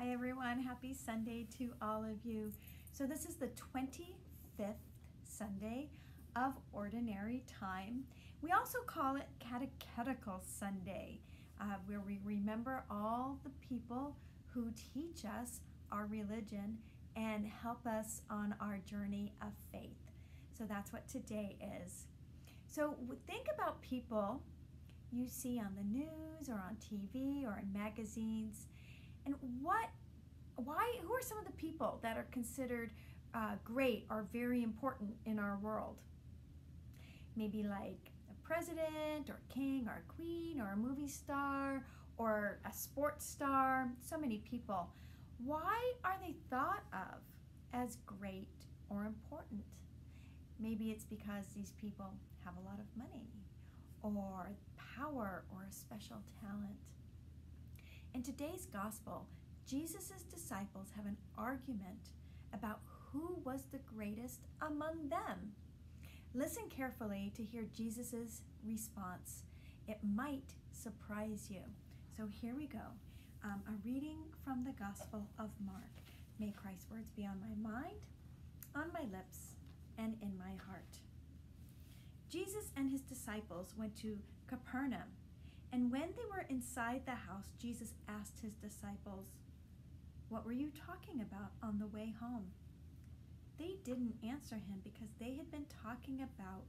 Hi, everyone. Happy Sunday to all of you. So, this is the 25th Sunday of Ordinary Time. We also call it Catechetical Sunday, uh, where we remember all the people who teach us our religion and help us on our journey of faith. So, that's what today is. So, think about people you see on the news or on TV or in magazines and what, why, who are some of the people that are considered uh, great or very important in our world? Maybe like a president or king or queen or a movie star or a sports star, so many people. Why are they thought of as great or important? Maybe it's because these people have a lot of money or power or a special talent. In today's gospel, Jesus' disciples have an argument about who was the greatest among them. Listen carefully to hear Jesus' response. It might surprise you. So here we go. Um, a reading from the Gospel of Mark. May Christ's words be on my mind, on my lips, and in my heart. Jesus and his disciples went to Capernaum and when they were inside the house, Jesus asked his disciples, What were you talking about on the way home? They didn't answer him because they had been talking about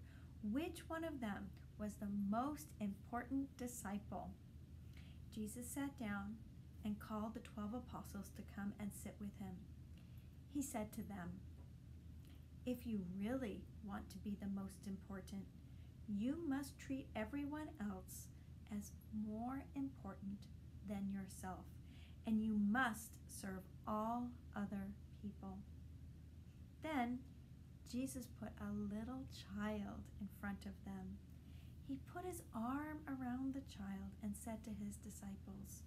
which one of them was the most important disciple. Jesus sat down and called the twelve apostles to come and sit with him. He said to them, If you really want to be the most important, you must treat everyone else as more important than yourself, and you must serve all other people. Then Jesus put a little child in front of them. He put his arm around the child and said to his disciples,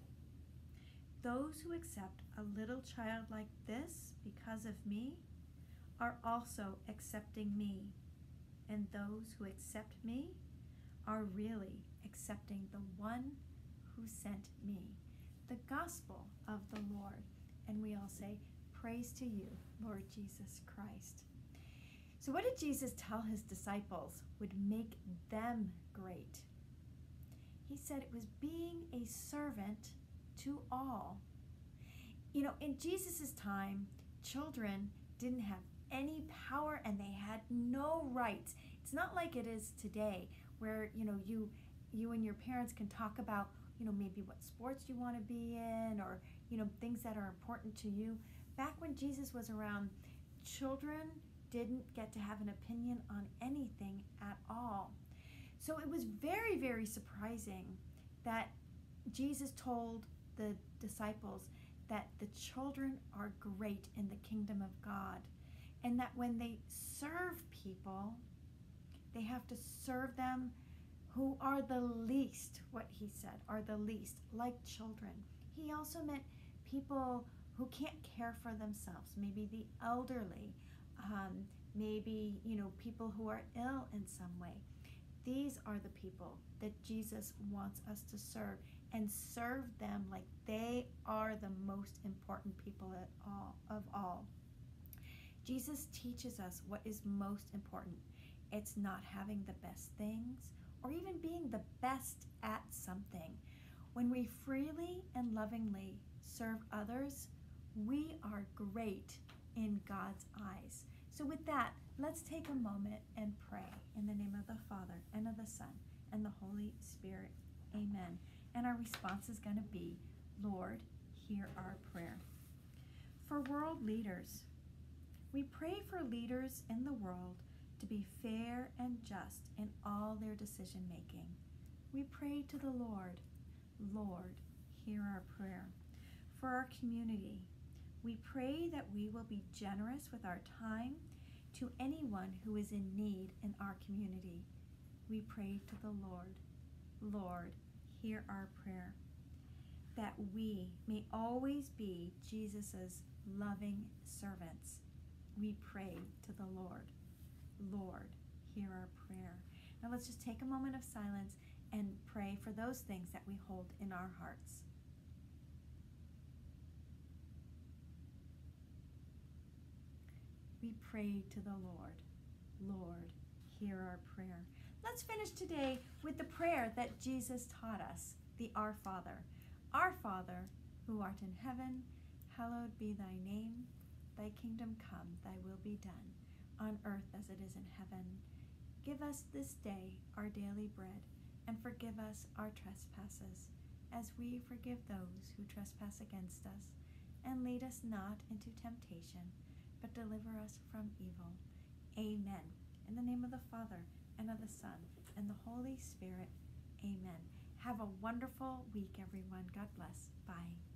Those who accept a little child like this because of me are also accepting me, and those who accept me are really accepting the one who sent me. The gospel of the Lord. And we all say, Praise to you, Lord Jesus Christ. So, what did Jesus tell his disciples would make them great? He said it was being a servant to all. You know, in Jesus' time, children didn't have any power and they had no rights. It's not like it is today where, you know, you you and your parents can talk about, you know, maybe what sports you want to be in or, you know, things that are important to you. Back when Jesus was around, children didn't get to have an opinion on anything at all. So it was very, very surprising that Jesus told the disciples that the children are great in the kingdom of God and that when they serve people, they have to serve them who are the least, what he said, are the least, like children. He also meant people who can't care for themselves, maybe the elderly, um, maybe, you know, people who are ill in some way. These are the people that Jesus wants us to serve and serve them like they are the most important people at all, of all. Jesus teaches us what is most important. It's not having the best things or even being the best at something. When we freely and lovingly serve others, we are great in God's eyes. So, with that, let's take a moment and pray in the name of the Father, and of the Son, and the Holy Spirit. Amen. And our response is going to be Lord, hear our prayer. For world leaders, we pray for leaders in the world to be fair and just in all their decision making. We pray to the Lord, Lord, hear our prayer. For our community, we pray that we will be generous with our time to anyone who is in need in our community. We pray to the Lord, Lord, hear our prayer. That we may always be Jesus' loving servants. We pray to the Lord. Lord, hear our prayer. Now let's just take a moment of silence and pray for those things that we hold in our hearts. We pray to the Lord. Lord, hear our prayer. Let's finish today with the prayer that Jesus taught us, the Our Father. Our Father, who art in heaven, hallowed be thy name. Thy kingdom come, thy will be done on earth as it is in heaven. Give us this day our daily bread, and forgive us our trespasses, as we forgive those who trespass against us. And lead us not into temptation, but deliver us from evil. Amen. In the name of the Father, and of the Son, and the Holy Spirit. Amen. Have a wonderful week, everyone. God bless. Bye.